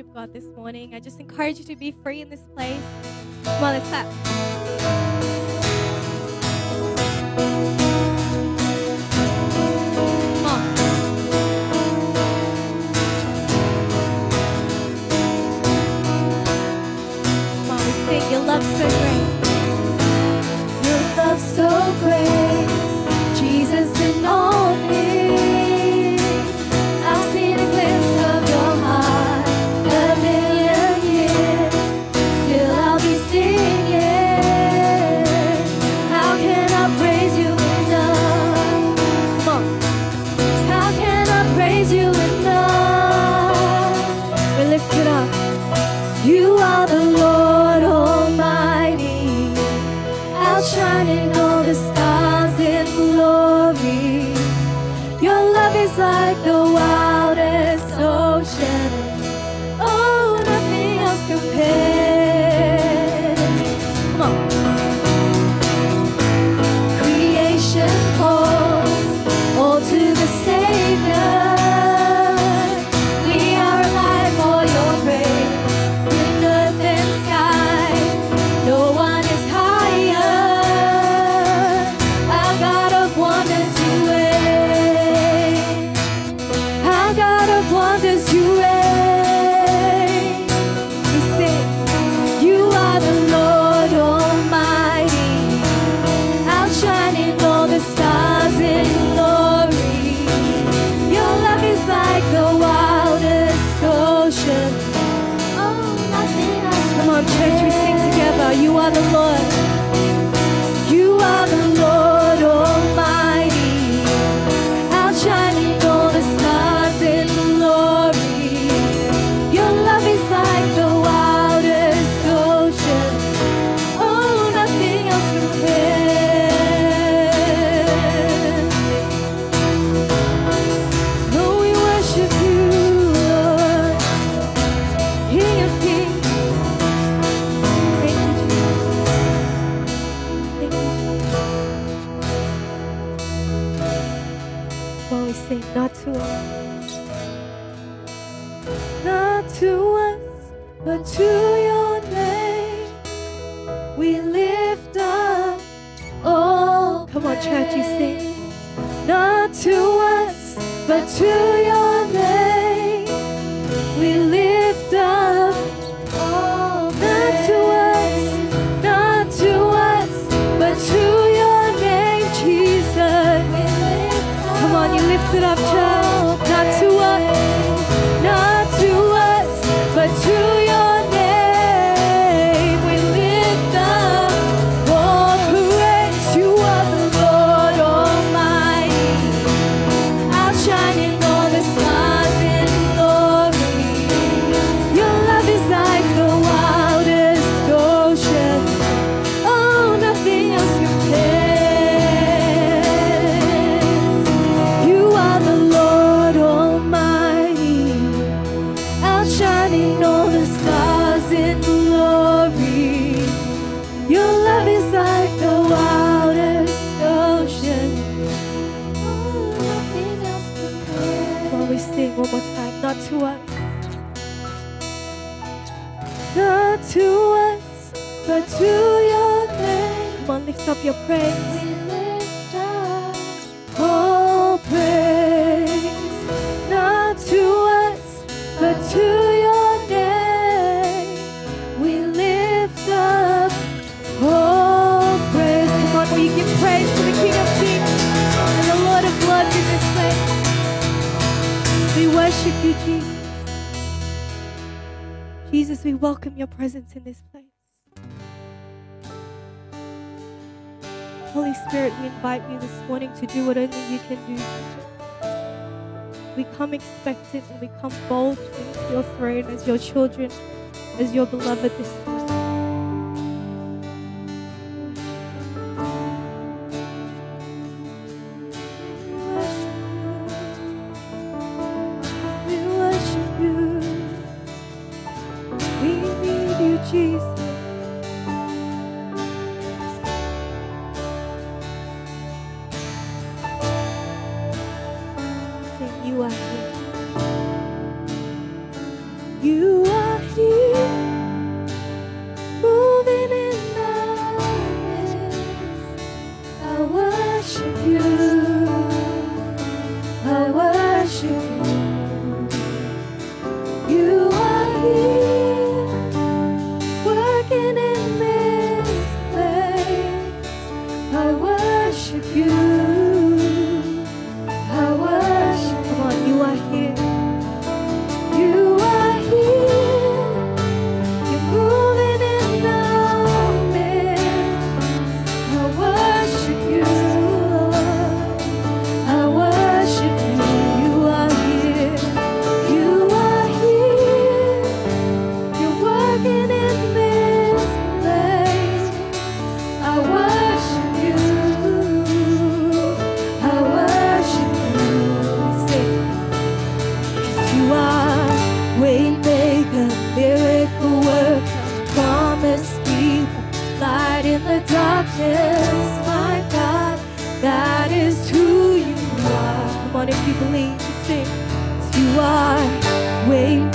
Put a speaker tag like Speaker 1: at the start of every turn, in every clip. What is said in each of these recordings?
Speaker 1: worship God this morning. I just encourage you to be free in this place. Come on, let's clap.
Speaker 2: one, lift up your praise.
Speaker 1: We lift up
Speaker 2: all praise, not to us, but to your name. We lift up all praise.
Speaker 1: Come on, will give praise to the King of Kings and the Lord of Lords in this place? We worship you, Jesus. Jesus, we welcome your presence in this place. Holy Spirit, we invite you this morning to do what only you can do. We come expectant and we come bold into your throne as your children, as your beloved this morning.
Speaker 2: you
Speaker 1: are here.
Speaker 2: darkness, my God, that is who
Speaker 1: you are. Come on,
Speaker 2: if you believe, sing. You are
Speaker 1: wait.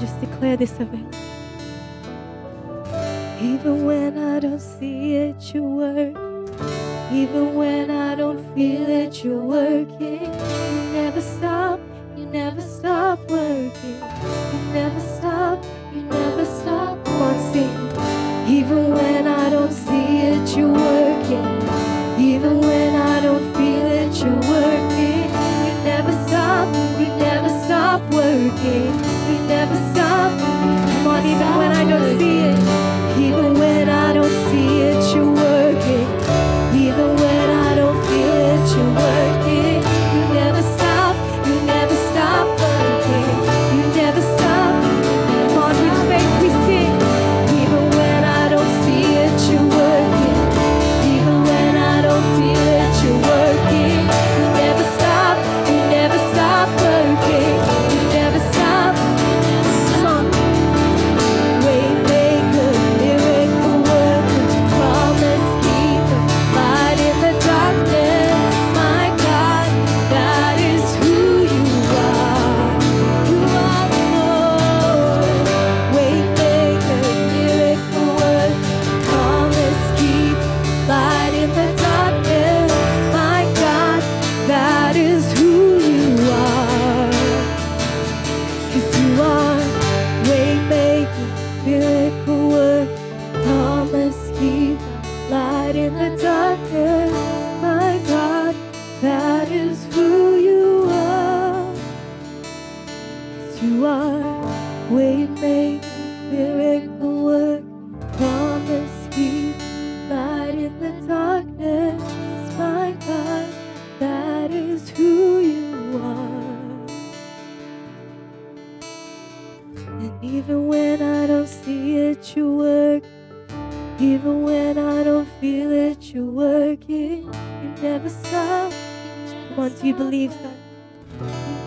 Speaker 1: Just declare this of it. Even when I don't see it, you work. Even when I don't feel it, you're working. You never stop, you never stop working. You never stop, you never stop wanting. Even when I don't see it, you're working. Even when I don't feel it, you're working. You never stop, you never stop working even when I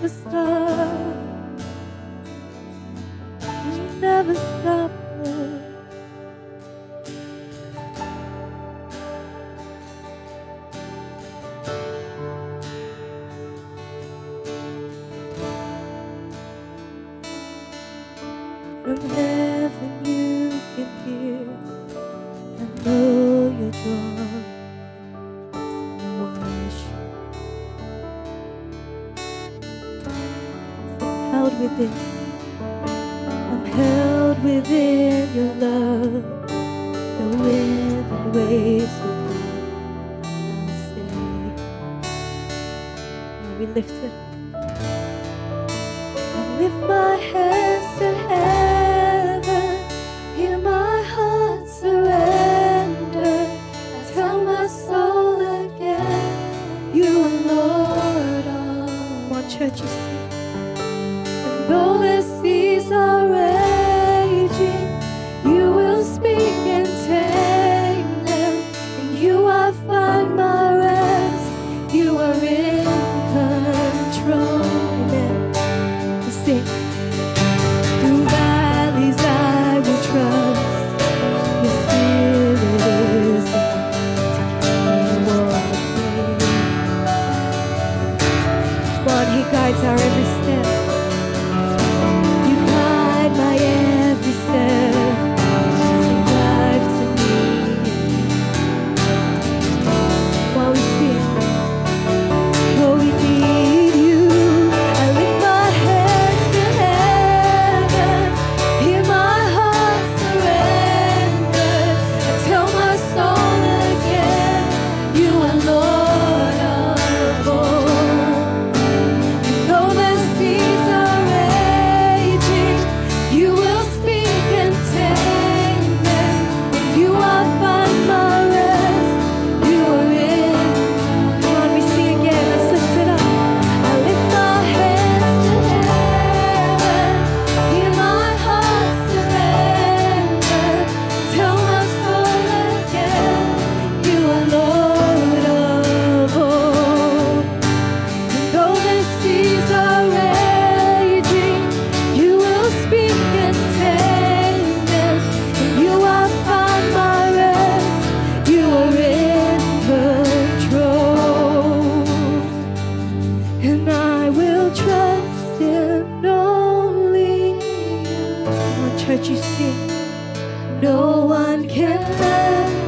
Speaker 1: never stop. You never stop.
Speaker 2: Love. love, the wind waves will me.
Speaker 1: We
Speaker 2: lift that you
Speaker 1: see.
Speaker 2: No one can.